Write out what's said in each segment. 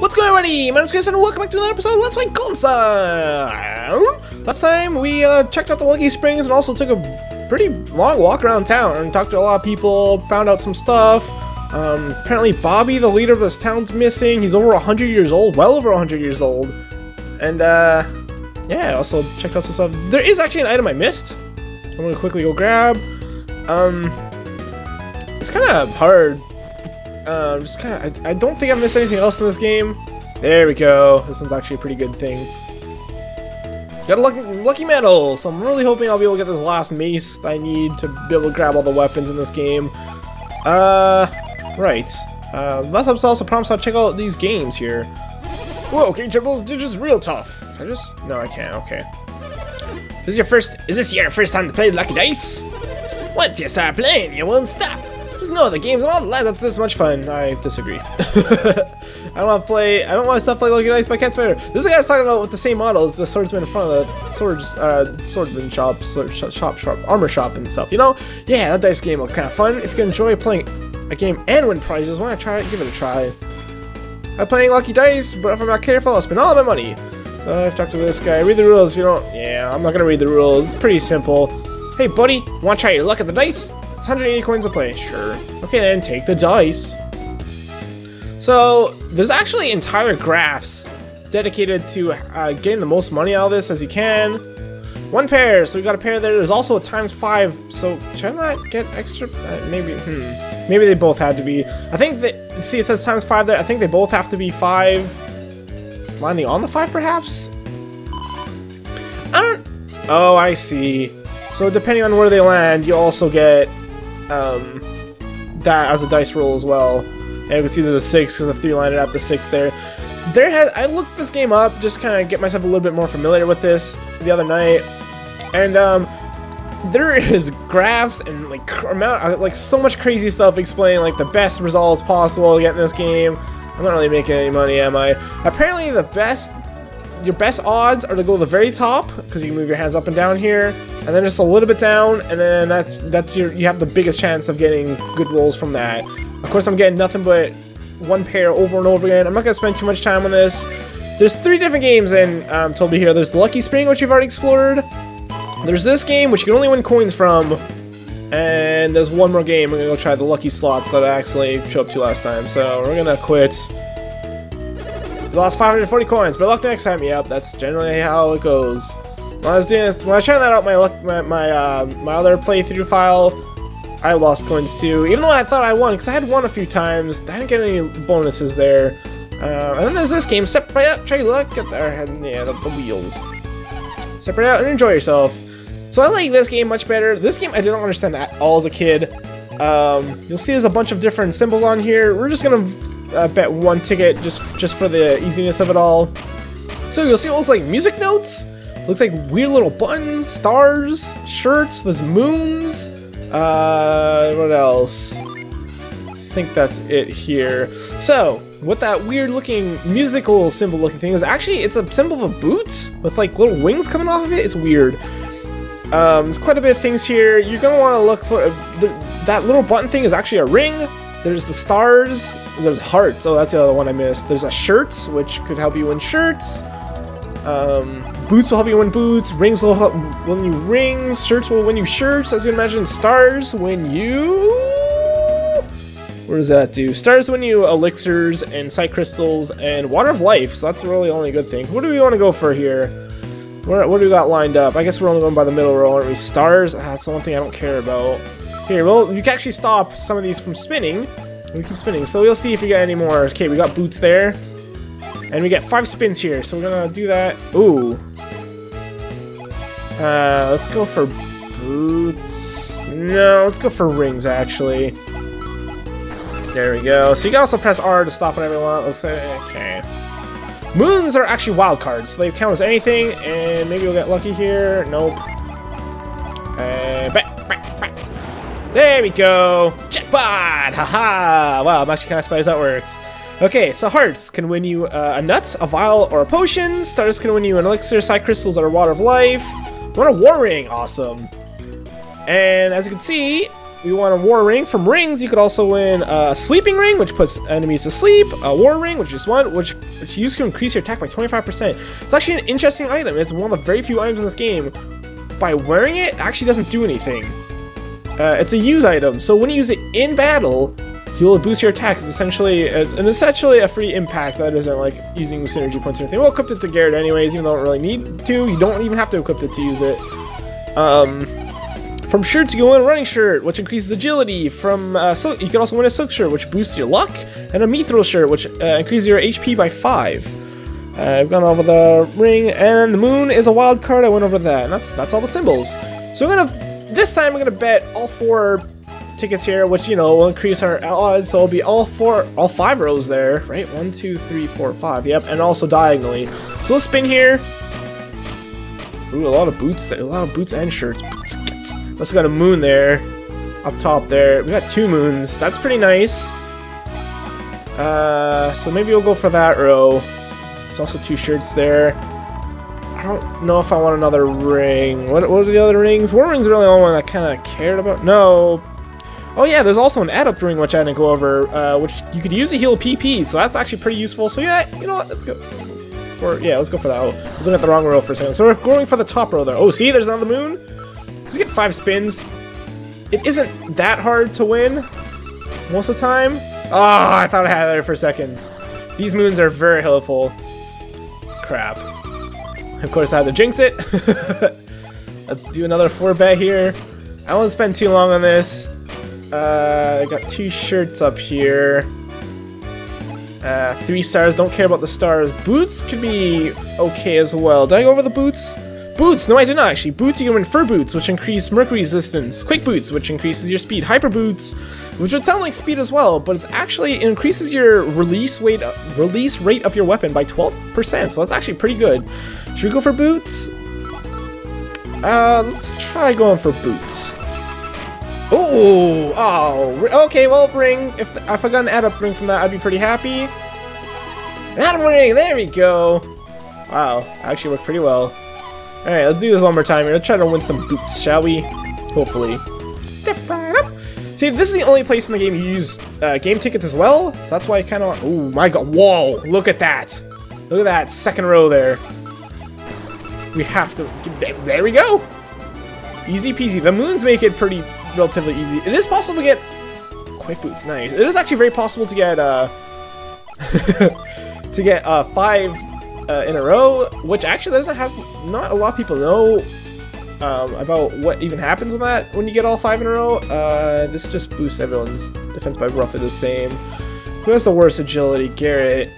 What's going on, everybody? My name's Chris and welcome back to another episode of Let's Play Golden! Last time we uh, checked out the Lucky Springs and also took a pretty long walk around town and talked to a lot of people, found out some stuff. Um, apparently Babi, the leader of this town's missing. He's over 100 years old, well over 100 years old. And uh, yeah, I also checked out some stuff. There is actually an item I missed. I'm gonna quickly go grab. Um, it's kind of hard um, just kind of, I, I, don't think I missed anything else in this game. There we go. This one's actually a pretty good thing. Got a lucky, lucky medal, so I'm really hoping I'll be able to get this last mace I need to be able to grab all the weapons in this game. Uh, right. Uh, last episode also promised I'll check out these games here. Whoa, okay, Dribbles, just real tough. Can I just, no, I can't, okay. This is your first, is this your first time to play Lucky Dice? Once you start playing, you won't stop. Know the games the lads, that's this much fun. I disagree. I don't want to play, I don't want to stuff like Lucky Dice by Cat Spider. This is the guy I was talking about with the same models, the swordsman in front of the swords, uh, swordsman shop, sword, shop, shop, shop, armor shop and stuff, you know? Yeah, that dice game looks kind of fun. If you enjoy playing a game and win prizes, why not try it? Give it a try. I'm playing Lucky Dice, but if I'm not careful, I'll spend all my money. So I've talked to this guy. Read the rules if you don't. Yeah, I'm not gonna read the rules. It's pretty simple. Hey, buddy, want to try your luck at the dice? It's 180 coins to play. Sure. Okay, then take the dice. So, there's actually entire graphs dedicated to uh, getting the most money out of this as you can. One pair, so we got a pair there. There's also a times five, so should I not get extra? Uh, maybe, hmm. Maybe they both had to be. I think that, see it says times five there. I think they both have to be five. Landing on the five, perhaps? I don't, oh, I see. So depending on where they land, you also get um, that as a dice roll as well. And you can see there's a 6 because the 3 landed up, the 6 there. There has I looked this game up, just kind of get myself a little bit more familiar with this the other night. And um, there is graphs and like amount uh, like so much crazy stuff explaining like the best results possible to get in this game. I'm not really making any money, am I? Apparently the best your best odds are to go to the very top because you can move your hands up and down here and then just a little bit down and then that's that's your you have the biggest chance of getting good rolls from that. Of course i'm getting nothing but one pair over and over again. I'm not gonna spend too much time on this. There's three different games in um, me here. There's the lucky spring which you've already explored. There's this game which you can only win coins from and there's one more game. I'm gonna go try the lucky slots that i actually showed up to last time. So we're gonna quit lost 540 coins, but luck next time. Yep, that's generally how it goes. When I was doing this, when I tried that out, my luck, my my, uh, my other playthrough file, I lost coins too. Even though I thought I won, because I had won a few times, I didn't get any bonuses there. Uh, and then there's this game, separate out, try luck at and yeah, the, the wheels. Separate out and enjoy yourself. So I like this game much better. This game I didn't understand at all as a kid. Um, you'll see there's a bunch of different symbols on here. We're just gonna uh, bet one ticket just just for the easiness of it all. So you'll see it looks like music notes. Looks like weird little buttons, stars, shirts, there's moons. Uh, what else? I think that's it here. So, what that weird looking musical symbol looking thing is actually it's a symbol of a boot with like little wings coming off of it. It's weird. Um, there's quite a bit of things here. You're gonna want to look for uh, the, that little button thing is actually a ring. There's the stars, there's hearts, oh that's the other one I missed. There's a shirts, which could help you win shirts. Um, boots will help you win boots, rings will help win you rings, shirts will win you shirts, as you can imagine. Stars win you... What does that do? Stars win you elixirs and Psy Crystals and water of life, so that's really the only good thing. What do we want to go for here? What, what do we got lined up? I guess we're only going by the middle row, aren't we? Stars? Ah, that's the one thing I don't care about. Here, well, you can actually stop some of these from spinning. We keep spinning, so we'll see if we get any more. Okay, we got boots there. And we get five spins here, so we're gonna do that. Ooh. Uh, let's go for boots. No, let's go for rings, actually. There we go. So you can also press R to stop whenever you want. Looks like, okay. Moons are actually wild cards. They count as anything, and maybe we'll get lucky here. Nope. Uh, there we go! Jackpot! Haha! Wow, I'm actually kind of surprised that works. Okay, so hearts can win you uh, a nut, a vial, or a potion. Stars can win you an elixir, Psy Crystals, or a water of life. We Want a war ring? Awesome. And as you can see, we want a War Ring. From rings, you could also win a Sleeping Ring, which puts enemies to sleep. A War Ring, which is one which which you use to increase your attack by 25%. It's actually an interesting item. It's one of the very few items in this game. By wearing it, it actually doesn't do anything. Uh, it's a use item, so when you use it in battle, you'll boost your attack. It's essentially it's, and essentially a free impact that isn't like using Psynergy points or anything. We'll equip it to Garet anyways, even though I don't really need to. You don't even have to equip it to use it. Um, from shirts, you can win a running shirt, which increases agility. From uh, silk, you can also win a silk shirt, which boosts your luck, and a mithril shirt, which uh, increases your HP by five. Uh, I've gone over the ring, and the moon is a wild card. I went over that, and that's that's all the symbols. So I'm gonna this time I'm gonna bet all four tickets here, which you know will increase our odds. So it'll be all four, all five rows there, right? One, two, three, four, five. Yep, and also diagonally. So let's spin here. Ooh, a lot of boots there, a lot of boots and shirts. Let's got a moon there, up top there. We got two moons. That's pretty nice. Uh, so maybe we'll go for that row. There's also two shirts there. I don't know if I want another ring. What, what are the other rings? War Ring's really the only one I kind of cared about. No. Oh yeah, there's also an adept ring which I didn't go over, uh, which you could use to heal PP, so that's actually pretty useful. So yeah, you know what, let's go for, yeah, let's go for that. Oh, I was looking at the wrong row for a second. So we're going for the top row there. Oh, see, there's another moon. Let's get five spins. It isn't that hard to win most of the time. Oh, I thought I had it for seconds. These moons are very helpful. Crap. Of course, I had to jinx it. Let's do another four bet here. I won't spend too long on this. Uh, I got two shirts up here. Uh, three stars, don't care about the stars. Boots could be okay as well. Did I go over the boots? Boots! No, I did not actually. Boots, you can win Fur Boots, which increase Mercury resistance. Quick Boots, which increases your speed. Hyper Boots, which would sound like speed as well, but it's actually it increases your release weight, release rate of your weapon by 12%, so that's actually pretty good. Should we go for Boots? Uh, let's try going for Boots. Ooh, oh, okay, well, ring. If, if I got an adept ring from that, I'd be pretty happy. Adept ring, there we go. Wow, actually worked pretty well. Alright, let's do this one more time here. Let's try to win some boots, shall we? Hopefully. Step right up. See, this is the only place in the game you use uh, game tickets as well, so that's why I kind of... Oh my god, whoa, look at that. Look at that, second row there. We have to... There we go. Easy peasy. The moons make it pretty relatively easy. It is possible to get... Quick boots, nice. It is actually very possible to get, uh... to get, uh, five uh, in a row, which actually doesn't has not a lot of people know um, about what even happens with that when you get all five in a row. Uh, this just boosts everyone's defense by roughly the same. Who has the worst agility? Garet.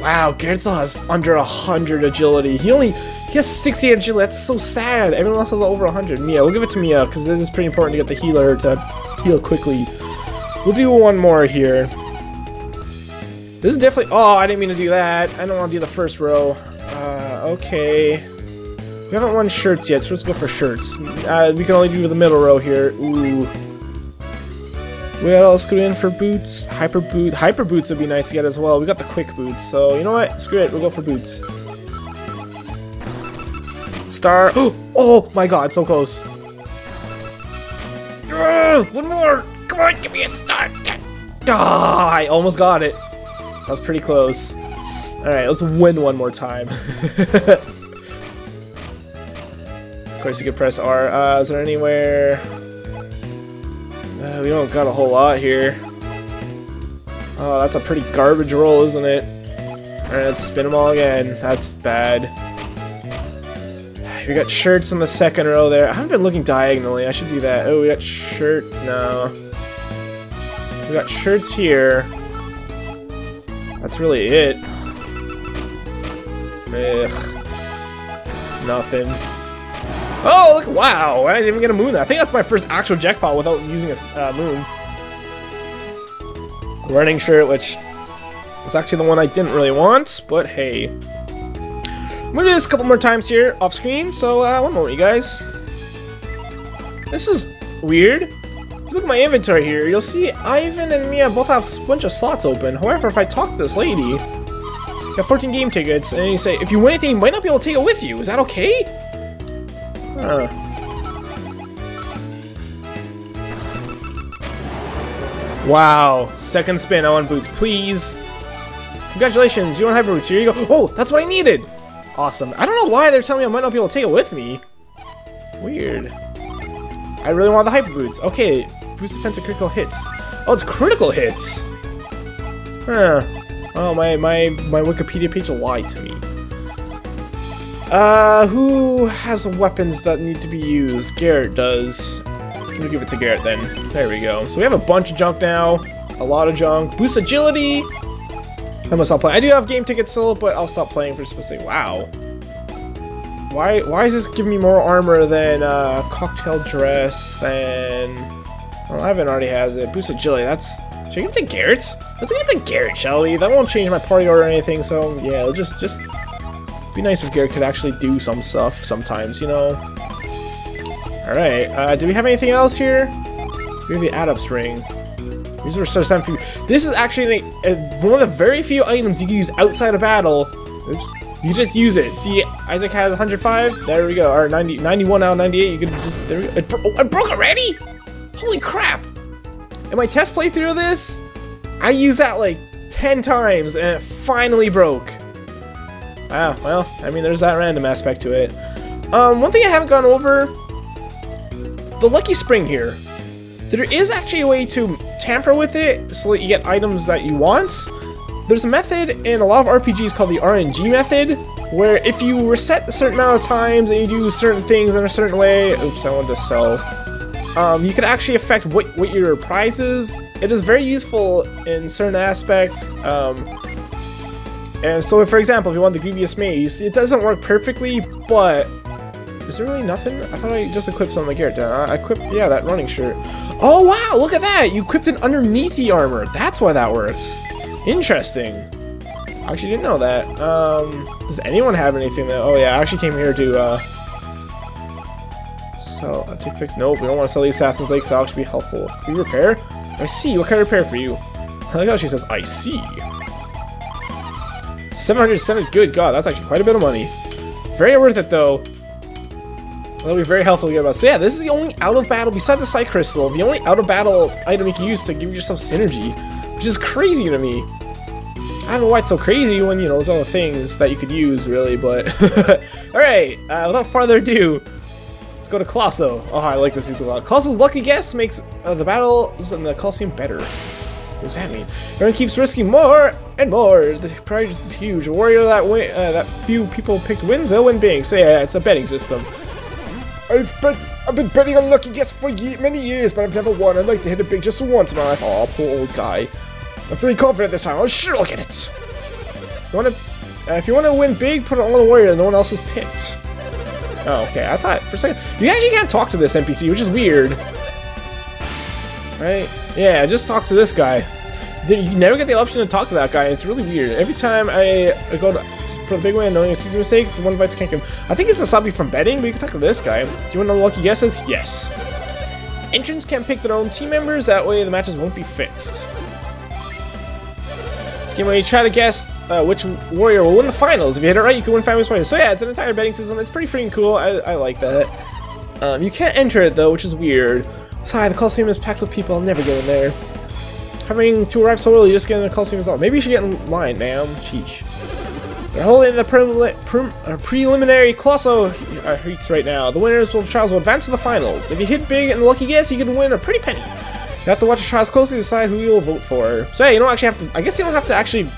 Wow, Garet still has under a 100 agility. He only he has 60 agility. That's so sad. Everyone else has over 100. Mia, we'll give it to Mia because this is pretty important to get the healer to heal quickly. We'll do one more here. This is definitely... Oh, I didn't mean to do that. I don't want to do the first row. Uh, okay. We haven't won shirts yet, so let's go for shirts. Uh, we can only do the middle row here. Ooh. What else could we in for boots? Hyper boot. Hyper boots would be nice to get as well. We got the quick boots, so you know what? Screw it. We'll go for boots. Star. Oh my god, so close. one more. Come on, give me a star. Ah, I almost got it. That was pretty close. Alright, let's win one more time. of course, you could press R. Uh, is there anywhere... Uh, we don't got a whole lot here. Oh, that's a pretty garbage roll, isn't it? Alright, let's spin them all again. That's bad. We got shirts in the second row there. I haven't been looking diagonally. I should do that. Oh, we got shirts now. We got shirts here. That's really it. Ugh. Nothing. Oh, look, wow, I didn't even get a moon. I think that's my first actual jackpot without using a uh, moon. Running shirt, which is actually the one I didn't really want, but hey. I'm gonna do this a couple more times here off screen, so uh, one moment, you guys. This is weird you look at my inventory here, you'll see Ivan and Mia both have a bunch of slots open. However, if I talk to this lady, have 14 game tickets, and you say, if you win anything, you might not be able to take it with you. Is that okay? Huh. Wow. Second spin, I want boots, please. Congratulations, you want hyper boots. Here you go. Oh, that's what I needed. Awesome. I don't know why they're telling me I might not be able to take it with me. Weird. I really want the hyper boots. Okay, boost defense and critical hits. Oh, it's critical hits. Huh. Oh, my, my, my Wikipedia page lied to me. Uh, who has weapons that need to be used? Garet does. We'll give it to Garet then. There we go. So we have a bunch of junk now. A lot of junk. Boost agility. I must stop playing. I do have game tickets still, but I'll stop playing for just say, wow. Why why is this giving me more armor than uh, cocktail dress than well Ivan already has it. Boost agility, that's should I give it to Garet? Let's give it to Garet, shall we? That won't change my party order or anything, so yeah, just just be nice if Garet could actually do some stuff sometimes, you know? Alright, uh, do we have anything else here? We have the Adept's Ring. These are so people. This is actually a, one of the very few items you can use outside of battle. Oops. You just use it. See, Isaac has 105. There we go. Or 90, 91 out of 98. You can just. There we go. It, bro oh, it broke already? Holy crap. In my test playthrough of this, I used that like 10 times and it finally broke. Ah, well, I mean, there's that random aspect to it. Um, one thing I haven't gone over, the Lucky Spring here. There is actually a way to tamper with it so that you get items that you want. There's a method in a lot of RPGs called the RNG method, where if you reset a certain amount of times and you do certain things in a certain way, oops, I wanted to sell, um, you can actually affect what, what your prize is. It is very useful in certain aspects. Um, and so, for example, if you want the Grievous Mace, it doesn't work perfectly, but is there really nothing? I thought I just equipped something here. I equipped, yeah, that running shirt. Oh, wow, look at that! You equipped it underneath the armor. That's why that works. Interesting. I actually didn't know that. Um, does anyone have anything that... Oh, yeah, I actually came here to, uh... Sell... Take fix... Nope, we don't want to sell the Assassin's Blade because that'll actually be helpful. Can we repair? I see. What kind of repair for you? I like how she says, I see. 707, good god, that's actually quite a bit of money. Very worth it, though. That'll be very helpful to get about. So yeah, this is the only out of battle, besides the Psy Crystal, the only out of battle item you can use to give yourself Psynergy, which is crazy to me. I don't know why it's so crazy when, you know, there's other things that you could use, really, but... Alright, uh, without further ado, go to Colosso. Oh, I like this piece a lot. Colosso's Lucky Guess makes uh, the battles in the Colosseum better. What does that mean? Everyone keeps risking more and more. The prize is huge. A warrior that win, uh, that few people picked wins, they'll win big. So yeah, it's a betting system. I've bet I've been betting on Lucky Guess for ye many years, but I've never won. I'd like to hit it big just once in my life. Oh, poor old guy. I'm feeling confident this time. I'll sure I'll get it. If you want to, uh, if you want to win big, put it on the warrior no one else has picked. Oh, okay. I thought for a second you actually can't talk to this NPC, which is weird. Right? Yeah, just talk to this guy. You never get the option to talk to that guy. It's really weird. Every time I, I go to for the big win, knowing it's mistakes, one invites Kenkum. I think it's a subby from betting, but you can talk to this guy. Do you want to know lucky guesses? Yes. Entrants can pick their own team members, that way the matches won't be fixed. This game where you try to guess uh, which warrior will win the finals. If you hit it right, you can win famous points. So yeah, it's an entire betting system. It's pretty freaking cool. I, I like that. Um, you can't enter it though, which is weird. Sorry, the Coliseum is packed with people. I'll never get in there. Having to arrive so early, just getting the Coliseum is all. Maybe you should get in line, ma'am. Cheech. They're holding the uh, preliminary Colosso uh, heats right now. The winners of trials will advance to the finals. If you hit big and the lucky guess, you can win a pretty penny. You have to watch the trials closely to decide who you'll vote for. So yeah, you don't actually have to. I guess you don't have to actually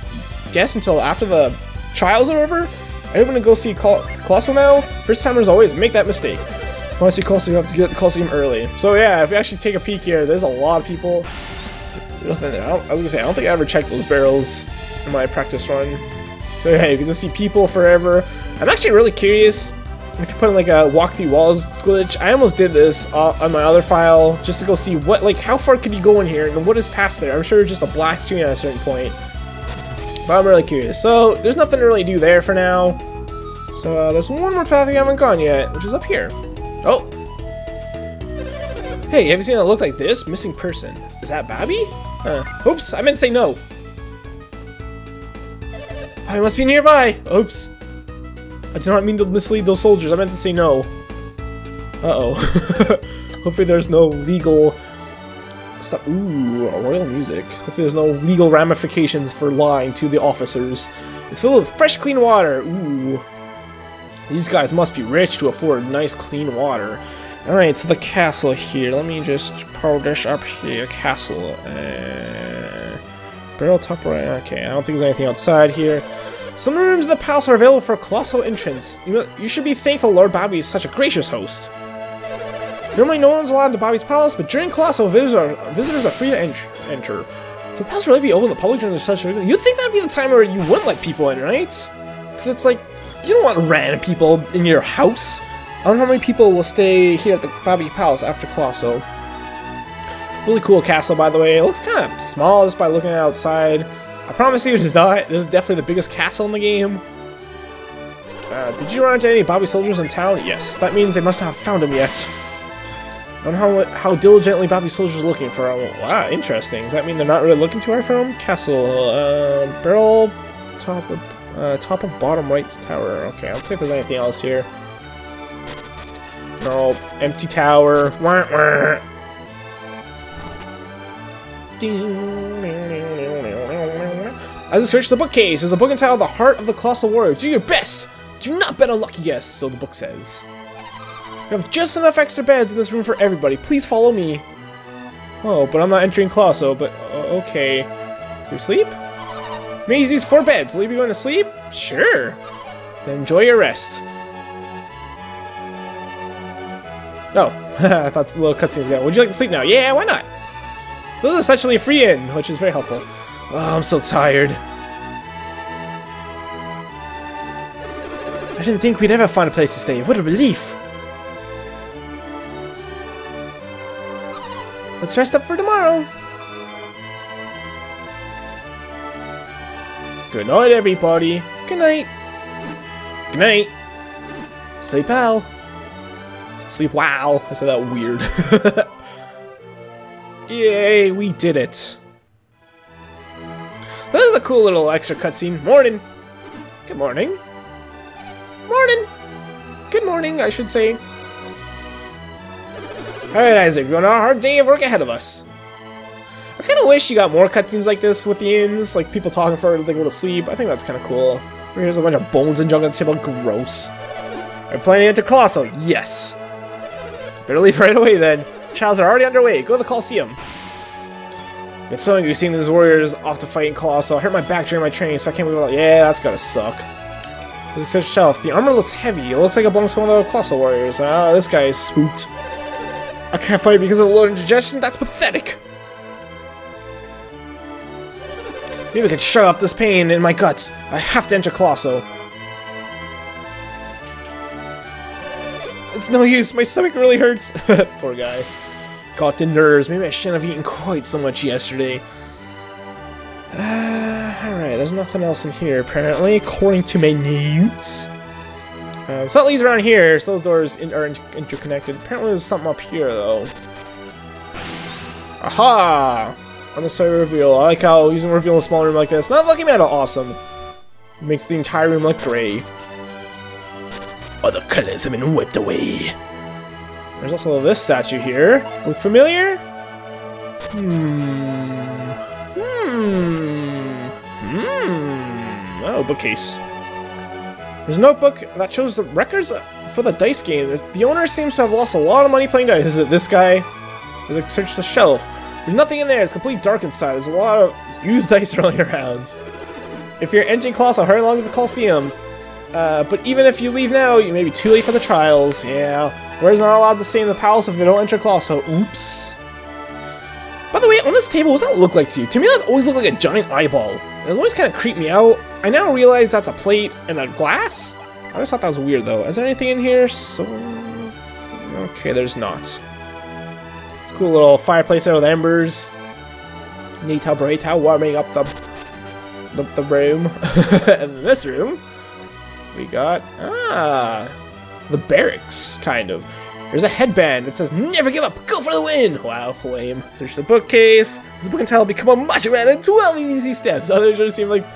guess until after the trials are over. Are you going to go see Col Colosso now? First timers always make that mistake. If you want to see Colosso, you have to get the Colosseum early. So yeah, if you actually take a peek here, there's a lot of people. Nothing there. I, I was gonna say I don't think I ever checked those barrels in my practice run. So yeah, you can just see people forever. I'm actually really curious if you put in like a walk through walls glitch. I almost did this uh, on my other file just to go see what, like, how far could you go in here and what is past there. I'm sure it's just a black screen at a certain point. But I'm really curious. So there's nothing to really do there for now. So uh, there's one more path we haven't gone yet, which is up here. Oh. Hey, have you seen that looks like this? Missing person. Is that Babi? Uh, oops, I meant to say no. I must be nearby! Oops. I did not mean to mislead those soldiers. I meant to say no. Uh-oh. Hopefully there's no legal stuff. Ooh, royal music. Hopefully there's no legal ramifications for lying to the officers. It's filled with fresh, clean water. Ooh. These guys must be rich to afford nice, clean water. Alright, so the castle here. Let me just this up here. Castle. Uh, barrel top right. Okay, I don't think there's anything outside here. Some rooms in the palace are available for Colosso entrance. You, you should be thankful Lord Babi is such a gracious host. Normally no one's allowed into Babi's palace, but during Colosso, visitors are, visitors are free to ent enter. Could the palace really be open to the public during such a... You'd think that'd be the time where you wouldn't let people in, right? Because it's like, you don't want random people in your house. I know how many people will stay here at the Babi Palace after Colosso. Really cool castle, by the way. It looks kind of small just by looking outside. I promise you it is not. This is definitely the biggest castle in the game. Uh, did you run into any Babi soldiers in town? Yes. That means they must have found him yet. Wonder how, how diligently Babi Soldier's looking for him. Wow, interesting. Does that mean they're not really looking too hard for him? Castle, uh, barrel, top of, uh, top of bottom right tower. Okay, let's see if there's anything else here. No, empty tower. Wah, wah. As I search the bookcase, there's a book entitled The Heart of the Colosso Warrior. Do your best! Do not bet on lucky guess, so the book says. Have just enough extra beds in this room for everybody. Please follow me. Oh, but I'm not entering Colosso, but uh, okay. Can we sleep? Maisie's four beds. Will you be going to sleep? Sure. Then enjoy your rest. Oh, I thought the little cutscene was going. Would you like to sleep now? Yeah, why not? This is essentially free in, which is very helpful. Oh, I'm so tired. I didn't think we'd ever find a place to stay. What a relief. Let's rest up for tomorrow. Good night, everybody. Good night. Good night. Sleep well. Sleep wow. I said that weird. Yay, we did it. This is a cool little extra cutscene. Morning. Good morning. Morning. Good morning, I should say. Alright, Isaac, we got a hard day of work ahead of us. I kind of wish you got more cutscenes like this with the inns, like people talking for they go to sleep. I think that's kind of cool. Here's a bunch of bones and junk on the table. Gross. Are planning to enter Colosso? Yes. Better leave right away then. Trials are already underway. Go to the Coliseum. It's so angry seeing these warriors off to fight in Colosso. I hurt my back during my training, so I can't move out. Yeah, that's gotta suck. There's a shelf. The armor looks heavy. It looks like it belongs to one of the Colosso warriors. Ah, this guy is spooked. I can't fight because of the low indigestion? That's pathetic! Maybe I can shut off this pain in my guts. I have to enter Colosso. It's no use, my stomach really hurts. Poor guy. Caught the nerves. Maybe I shouldn't have eaten quite so much yesterday. Uh, Alright, there's nothing else in here, apparently, according to my notes. Uh, so that leads around here, so those doors in are in interconnected. Apparently there's something up here, though. Aha! On the side reveal. I like how using a reveal in a small room like this. Not looking at it awesome. It makes the entire room look gray. Other colors have been wiped away. There's also this statue here. Look familiar? Hmm. Hmm. Hmm. Oh, bookcase. There's a notebook that shows the records for the dice game. The owner seems to have lost a lot of money playing dice. Is it this guy? There's like search the shelf. There's nothing in there. It's completely dark inside. There's a lot of used dice rolling around. If you're entering Colosso, hurry along to the Coliseum. Uh, but even if you leave now, you may be too late for the trials. Yeah. Warriors not allowed to stay in the palace if they don't enter Colossal. Oops. By the way, on this table, what does that look like to you? To me, that always looked like a giant eyeball. It always kind of creeped me out. I now realize that's a plate and a glass. I always thought that was weird, though. Is there anything in here? So, okay, there's not. Cool little fireplace there with embers. Neat how bright, how warming up the the, the room. and this room, we got ah the barracks, kind of. There's a headband that says, Never give up, go for the win! Wow, lame. Search the bookcase. This book entitled Become a Macho Man in 12 easy steps. Others just seem like...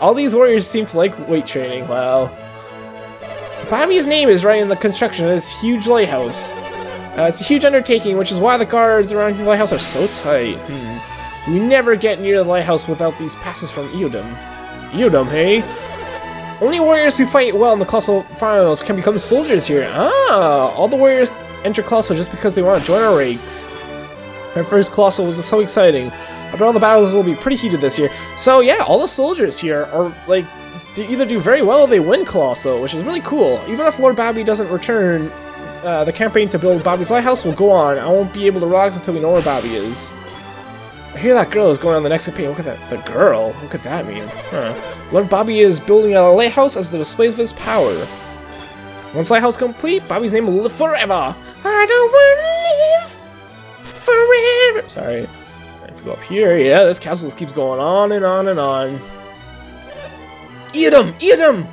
All these warriors seem to like weight training. Wow. Babi's name is right in the construction of this huge lighthouse. Uh, it's a huge undertaking, which is why the guards around the lighthouse are so tight. Hmm. We never get near the lighthouse without these passes from Iodem. Iodem, hey? Only warriors who fight well in the Colosso Finals can become soldiers here. Ah, all the warriors enter Colosso just because they want to join our ranks. My first Colosso was so exciting. I bet all the battles will be pretty heated this year. So yeah, all the soldiers here are like, they either do very well or they win Colosso, which is really cool. Even if Lord Babi doesn't return, uh, the campaign to build Babi's Lighthouse will go on. I won't be able to relax until we know where Babi is. I hear that girl is going on the next campaign. Look at that. The girl? What could that mean? Huh. Lord Babi is building a lighthouse as the displays of his power. Once lighthouse complete, Babi's name will live forever. I don't want to live forever. Sorry. Let's go up here. Yeah, this castle keeps going on and on and on. Eat him! Eat him!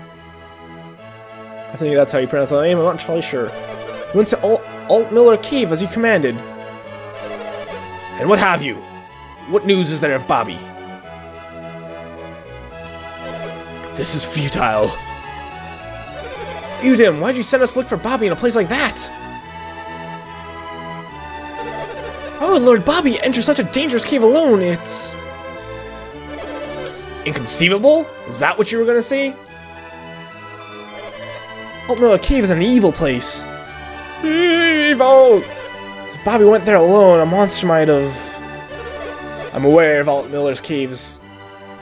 I think that's how you pronounce the name. I'm not entirely sure. You went to Alt, Altmiller Cave as you commanded. And what have you? What news is there of Babi? This is futile. Iodem, why'd you send us to look for Babi in a place like that? Oh, Lord Babi enter such a dangerous cave alone, it's... Inconceivable? Is that what you were gonna say? Oh, Altmiller Cave is an evil place. Evil! If Babi went there alone, a monster might have... I'm aware of Altmiller's Cave's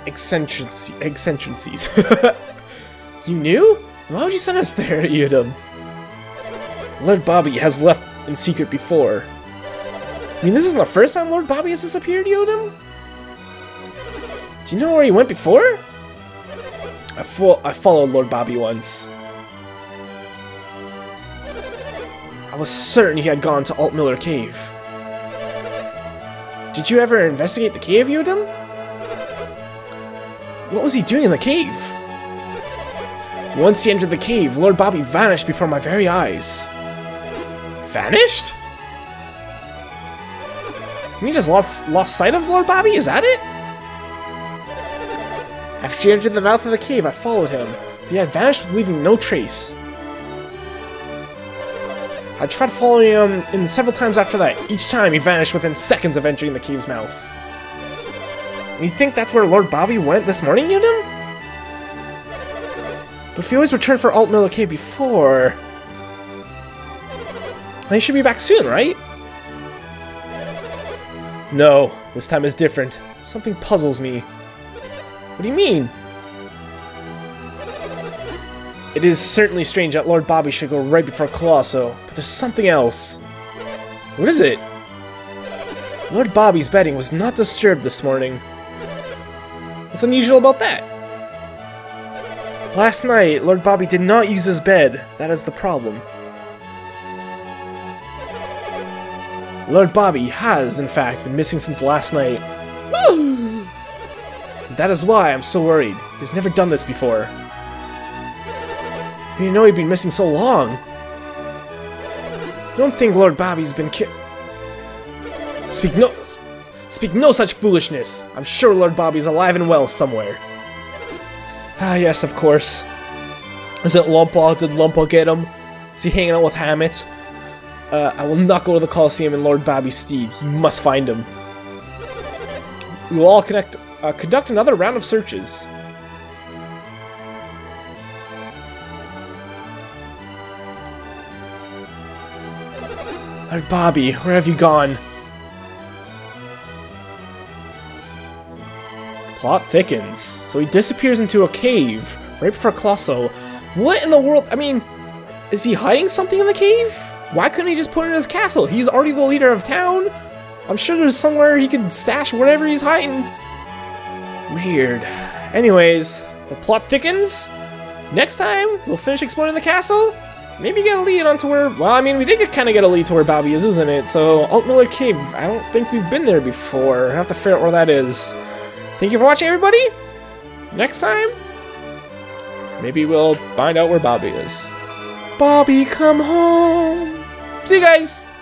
eccentricities. you knew? Why would you send us there, Iodem? Lord Babi has left in secret before. I mean, this isn't the first time Lord Babi has disappeared, Iodem? Do you know where he went before? I, fo I followed Lord Babi once. I was certain he had gone to Altmiller Cave. Did you ever investigate the cave, Iodem? What was he doing in the cave? Once he entered the cave, Lord Babi vanished before my very eyes. Vanished? You just lost, lost sight of Lord Babi? Is that it? After he entered the mouth of the cave, I followed him, but he had vanished leaving no trace. I tried following him in several times after that. Each time he vanished within seconds of entering the cave's mouth. You think that's where Lord Babi went this morning, Iodem? But if he always returned for Altmiller Cave before... He should be back soon, right? No, this time is different. Something puzzles me. What do you mean? It is certainly strange that Lord Babi should go right before Colosso, but there's something else. What is it? Lord Babi's bedding was not disturbed this morning. What's unusual about that? Last night, Lord Babi did not use his bed. That is the problem. Lord Babi has, in fact, been missing since last night. that is why I'm so worried. He's never done this before. You know he'd been missing so long. Don't think Lord Babi's been ki- Speak no- Speak no such foolishness. I'm sure Lord Babi's alive and well somewhere. Ah, yes, of course. Is it Lunpa? Did Lunpa get him? Is he hanging out with Hammet? Uh, I will not go to the Coliseum in Lord Babi's steed. You must find him. We will all connect, uh, conduct another round of searches. Lord Babi, where have you gone? Plot thickens. So he disappears into a cave right before Colosso. What in the world? I mean, is he hiding something in the cave? Why couldn't he just put it in his castle? He's already the leader of town. I'm sure there's somewhere he could stash whatever he's hiding. Weird. Anyways, the plot thickens. Next time, we'll finish exploring the castle maybe get a lead onto where, well, I mean, we did kind of get a lead to where Babi is, isn't it? So, Altmiller Cave, I don't think we've been there before. I have to figure out where that is. Thank you for watching, everybody. Next time, maybe we'll find out where Babi is. Babi, come home. See you guys.